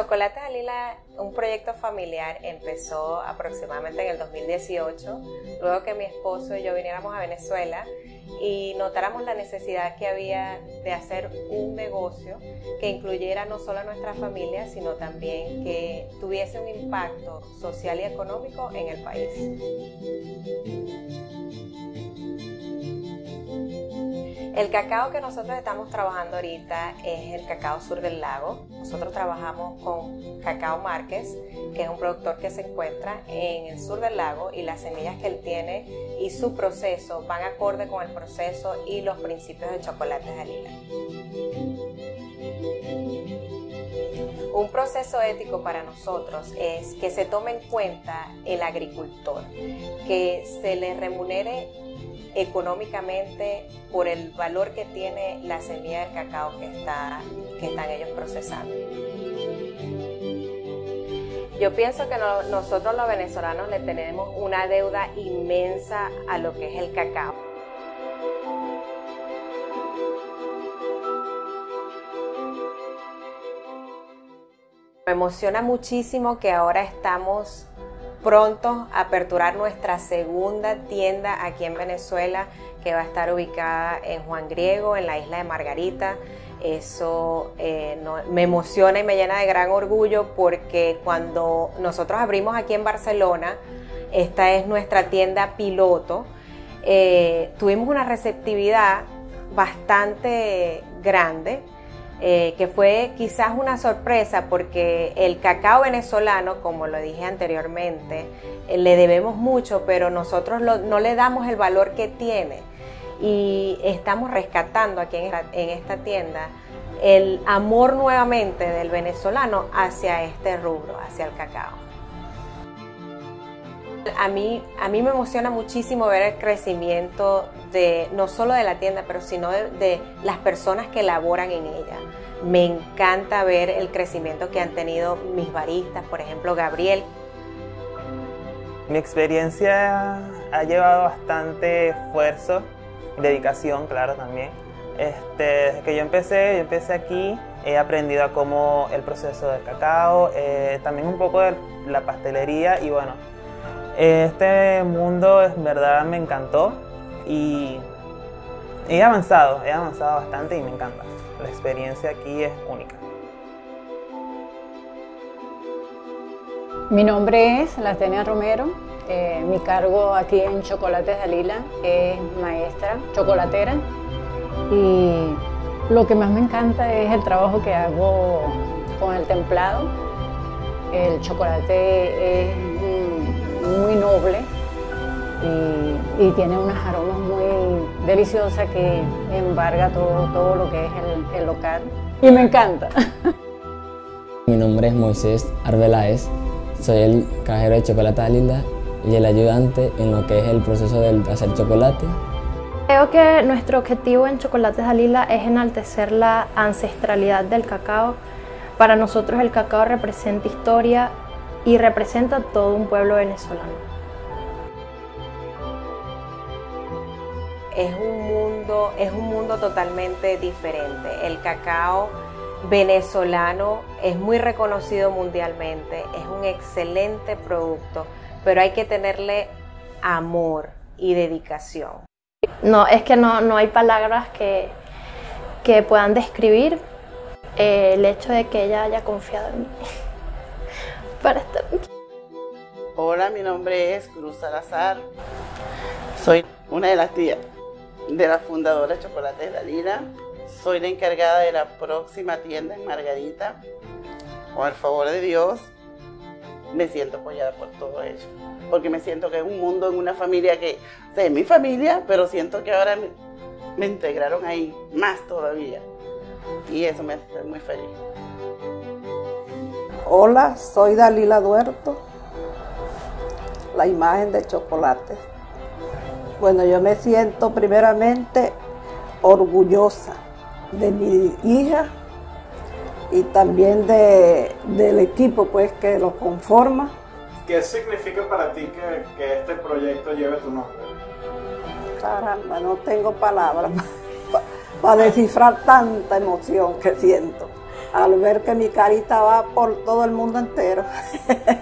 Chocolate Alila, un proyecto familiar, empezó aproximadamente en el 2018, luego que mi esposo y yo viniéramos a Venezuela y notáramos la necesidad que había de hacer un negocio que incluyera no solo a nuestra familia, sino también que tuviese un impacto social y económico en el país. El cacao que nosotros estamos trabajando ahorita es el cacao sur del lago. Nosotros trabajamos con Cacao Márquez, que es un productor que se encuentra en el sur del lago y las semillas que él tiene y su proceso van acorde con el proceso y los principios de chocolate de Alila. Un proceso ético para nosotros es que se tome en cuenta el agricultor, que se le remunere económicamente por el valor que tiene la semilla del cacao que, está, que están ellos procesando. Yo pienso que nosotros los venezolanos le tenemos una deuda inmensa a lo que es el cacao. Me emociona muchísimo que ahora estamos pronto a aperturar nuestra segunda tienda aquí en Venezuela que va a estar ubicada en Juan Griego, en la isla de Margarita. Eso eh, me emociona y me llena de gran orgullo porque cuando nosotros abrimos aquí en Barcelona, esta es nuestra tienda piloto, eh, tuvimos una receptividad bastante grande eh, que fue quizás una sorpresa porque el cacao venezolano, como lo dije anteriormente, eh, le debemos mucho, pero nosotros no le damos el valor que tiene. Y estamos rescatando aquí en esta, tienda el amor nuevamente del venezolano hacia este rubro, hacia el cacao. A mí, a mí me emociona muchísimo ver el crecimiento de no solo de la tienda, pero sino de, las personas que laboran en ella. Me encanta ver el crecimiento que han tenido mis baristas, por ejemplo Gabriel. Mi experiencia ha llevado bastante esfuerzo, dedicación, claro, también. Este, desde que yo empecé, yo empecé aquí, he aprendido a cómo el proceso del cacao, eh, también un poco de la pastelería y bueno, este mundo en verdad me encantó y he avanzado, he avanzado bastante y me encanta. La experiencia aquí es única. Mi nombre es Latenia Romero. Eh, mi cargo aquí en Chocolates de Alila es maestra chocolatera y lo que más me encanta es el trabajo que hago con el templado. El chocolate es muy noble y, tiene unas aromas muy deliciosas que embarga todo, todo lo que es el, local y me encanta. Mi nombre es Moisés Arbeláez, soy el cajero de Chocolate Alila y el ayudante en lo que es el proceso de hacer chocolate. Creo que nuestro objetivo en Chocolates Alila es enaltecer la ancestralidad del cacao. Para nosotros el cacao representa historia y representa todo un pueblo venezolano. Es un mundo, es un mundo totalmente diferente. El cacao venezolano es muy reconocido mundialmente, es un excelente producto, pero hay que tenerle amor y dedicación. No, es que no, no hay palabras que, que puedan describir eh, el hecho de que ella haya confiado en mí para estar aquí. Hola, mi nombre es Cruz Salazar. Soy una de las tías de la fundadora Chocolate Dalila. Soy la encargada de la próxima tienda en Margarita. Con el favor de Dios, me siento apoyada por todo ello. Porque me siento que es un mundo, en una familia que, o es mi familia, pero siento que ahora me, integraron ahí más todavía. Y eso me hace muy feliz. Hola, soy Dalila Duerto, la imagen de chocolate. Bueno, yo me siento primeramente orgullosa de mi hija y también de, del equipo pues que lo conforma. ¿Qué significa para ti que, este proyecto lleve tu nombre? Caramba, no tentengo palabras para descifrar tanta emoción que siento. al ver que mi carita va por todo el mundo entero.